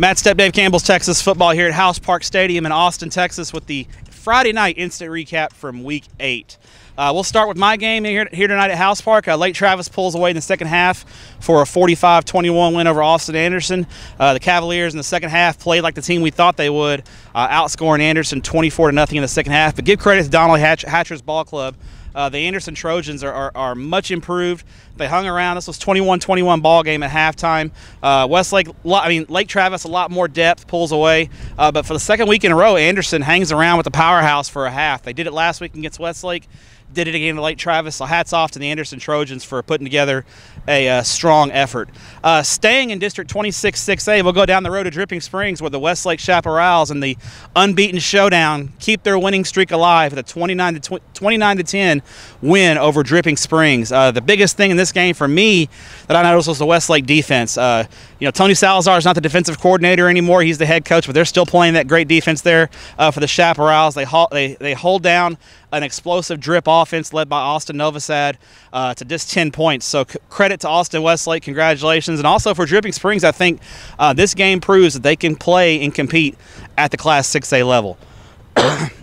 Matt Stepp, Dave Campbell's Texas football here at House Park Stadium in Austin, Texas, with the Friday night instant recap from Week Eight. Uh, we'll start with my game here, here tonight at House Park. Uh, Lake Travis pulls away in the second half for a 45-21 win over Austin Anderson. Uh, the Cavaliers in the second half played like the team we thought they would, uh, outscoring Anderson 24 to nothing in the second half. But give credit to Donnelly Hatch- Hatcher's ball club. Uh, the Anderson Trojans are, are, are, much improved. They hung around. This was 21-21 ball game at halftime. Uh, Westlake, I mean Lake Travis, a lot more depth, pulls away. Uh, but for the second week in a row, Anderson hangs around with the powerhouse for a half. They did it last week against Westlake did it again to Lake Travis. So hats off to the Anderson Trojans for putting together a uh, strong effort. Uh, staying in District 26 6A, we'll go down the road to Dripping Springs where the Westlake Chaparrals and the unbeaten showdown keep their winning streak alive with a 29 to 29 to 10 win over Dripping Springs. Uh, the biggest thing in this game for me that I noticed was the Westlake defense. Uh, you know, Tony Salazar is not the defensive coordinator anymore; he's the head coach, but they're still playing that great defense there uh, for the Chaparrals. They they they hold down an explosive drip offense led by Austin Novosad uh, to just 10 points. So credit to Austin Westlake, congratulations, and also for Dripping Springs. I think uh, this game proves that they can play and compete at the Class 6A level.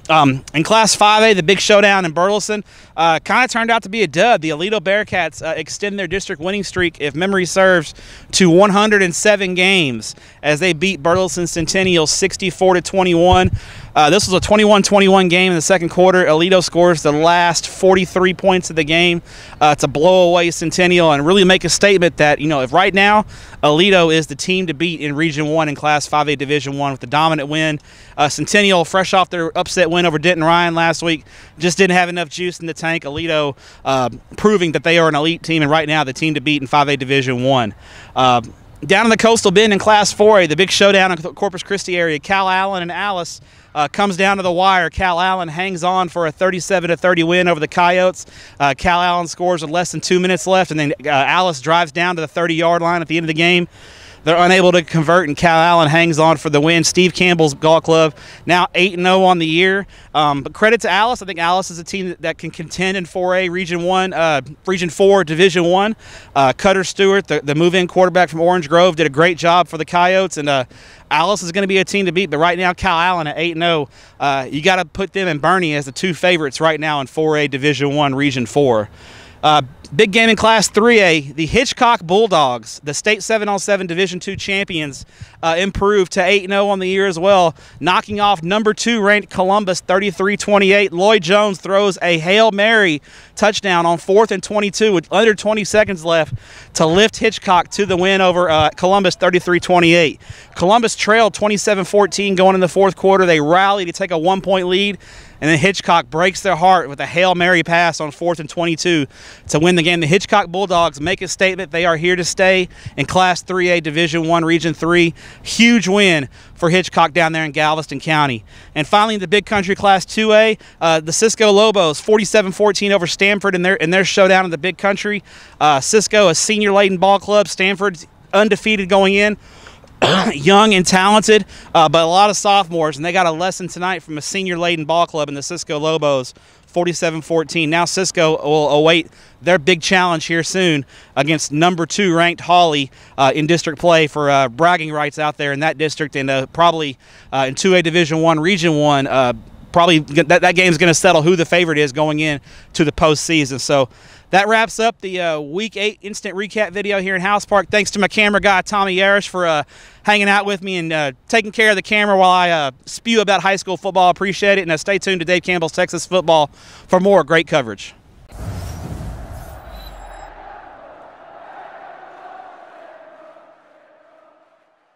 Um, in Class 5A, the big showdown in Burleson uh, kind of turned out to be a dub. The Aledo Bearcats uh, extend their district winning streak, if memory serves, to 107 games as they beat Burleson Centennial 64 to 21. Uh, this was a 21-21 game in the second quarter. Aledo scores the last 43 points of the game uh, to blow away Centennial and really make a statement that you know if right now Aledo is the team to beat in Region One in Class 5A Division One with the dominant win. Uh, Centennial, fresh off their upset win over Denton Ryan last week, just didn't have enough juice in the tank. Aledo uh, proving that they are an elite team and right now the team to beat in 5A Division One. Uh, down in the Coastal Bend in Class 4A, the big showdown in Corpus Christi area, Calallen and Alice uh, comes down to the wire. Calallen hangs on for a 37 to 30 win over the Coyotes. Uh, Calallen scores with less than two minutes left, and then uh, Alice drives down to the 30 yard line at the end of the game. They're unable to convert, and Calallen hangs on for the win. Steve Campbell's golf club now 8 0 on the year. Um, but credit to Alice. I think Alice is a team that, can contend in 4A, Region 1, uh, Region 4, Division 1. Uh, Cutter Stewart, the, the move in quarterback from Orange Grove, did a great job for the Coyotes. And uh, Alice is going to be a team to beat. But right now, Calallen at 8 0, uh, you got to put them and Boerne as the two favorites right now in 4A, Division 1, Region 4. Uh, big game in Class 3A, the Hitchcock Bulldogs, the state 7 on 7 Division 2 champions, uh, improved to 8 0 on the year as well, knocking off number two ranked Columbus 33 28. Lloyd Jones throws a Hail Mary touchdown on fourth and 22 with under 20 seconds left to lift Hitchcock to the win over uh, Columbus 33 28. Columbus trailed 27 14 going in the fourth quarter. They rallied to take a one point lead. And then Hitchcock breaks their heart with a Hail Mary pass on fourth and 22 to win the game. The Hitchcock Bulldogs make a statement. They are here to stay in Class 3A Division 1 Region 3. Huge win for Hitchcock down there in Galveston County. And finally, in the Big Country Class 2A, uh, the Cisco Lobos 47-14 over Stamford in their in their showdown in the Big Country. Uh, Cisco, a senior laden ball club. Stamford undefeated going in. young and talented, uh, but a lot of sophomores, and they got a lesson tonight from a senior laden ball club in the Cisco Lobos, 47 14. Now Cisco will await their big challenge here soon against number two ranked Hawley uh, in district play for uh, bragging rights out there in that district, and uh, probably uh, in 2A Division One, Region One uh, probably that, that game is going to settle who the favorite is going in to the postseason. So that wraps up the uh, week eight instant recap video here in House Park. Thanks to my camera guy Tommy Yarish for uh, hanging out with me and uh, taking care of the camera while I uh, spew about high school football. Appreciate it, and uh, stay tuned to Dave Campbell's Texas Football for more great coverage.